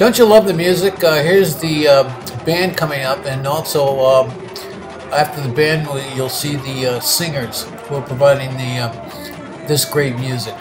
Don't you love the music? Uh, here's the uh, band coming up, and also um, after the band, you'll see the uh, singers who are providing the uh, this great music.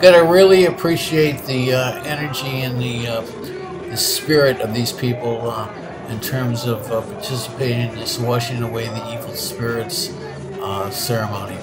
Gotta really appreciate the uh, energy and the, uh, the spirit of these people uh, in terms of uh, participating in this washing away the evil spirits uh, ceremony.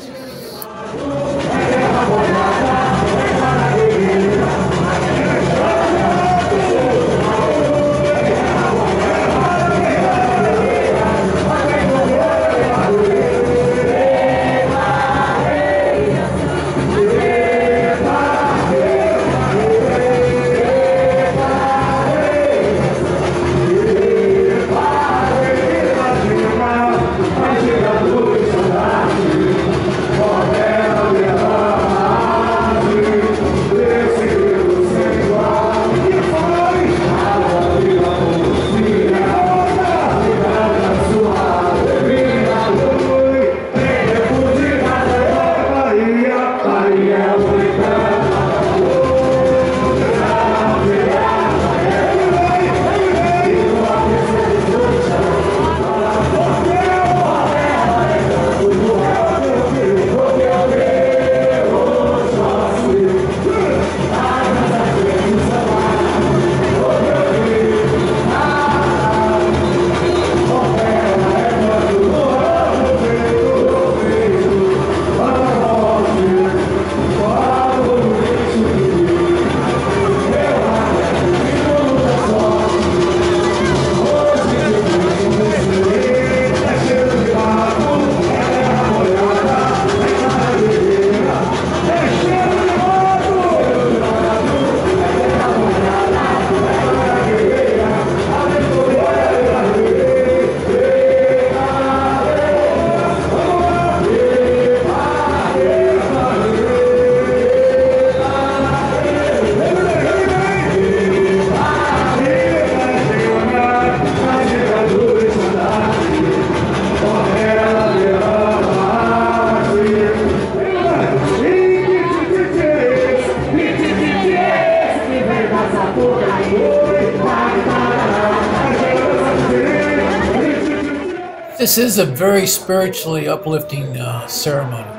This is a very spiritually uplifting uh, ceremony.